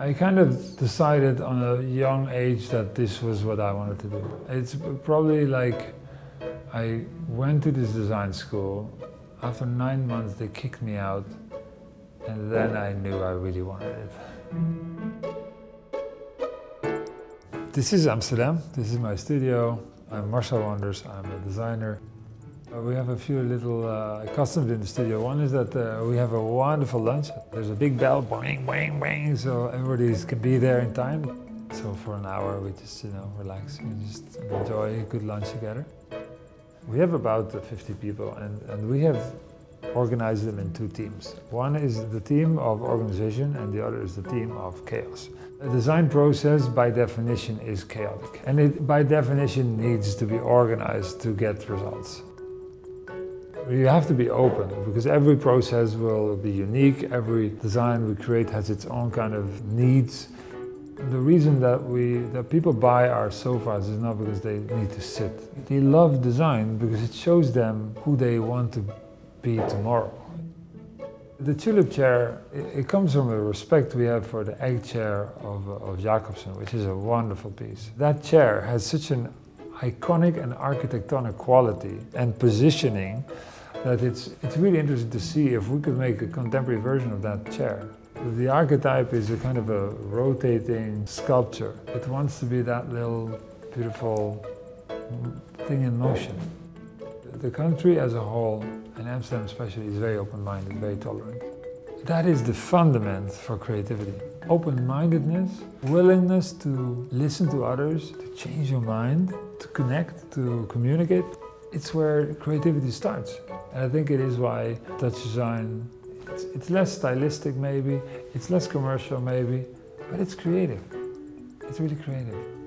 I kind of decided on a young age that this was what I wanted to do. It's probably like I went to this design school. After nine months, they kicked me out, and then I knew I really wanted it. This is Amsterdam. This is my studio. I'm Marcel Wanders. I'm a designer. Uh, we have a few little uh, customs in the studio. One is that uh, we have a wonderful lunch. There's a big bell, boing, boing, boing, so everybody can be there in time. So for an hour, we just, you know, relax and just enjoy a good lunch together. We have about 50 people, and, and we have organized them in two teams. One is the team of organization, and the other is the team of chaos. The design process, by definition, is chaotic, and it, by definition, needs to be organized to get results. You have to be open because every process will be unique. Every design we create has its own kind of needs. The reason that we that people buy our sofas is not because they need to sit. They love design because it shows them who they want to be tomorrow. The tulip chair, it, comes from the respect we have for the egg chair of, of Jacobsen, which is a wonderful piece. That chair has such an iconic and architectonic quality and positioning that it's, it's really interesting to see if we could make a contemporary version of that chair. The archetype is a kind of a rotating sculpture. It wants to be that little beautiful thing in motion. The country as a whole, and Amsterdam especially, is very open-minded, very tolerant. That is the fundament for creativity. Open-mindedness, willingness to listen to others, to change your mind, to connect, to communicate. It's where creativity starts. And I think it is why Dutch design, it's, it's less stylistic maybe, it's less commercial maybe, but it's creative. It's really creative.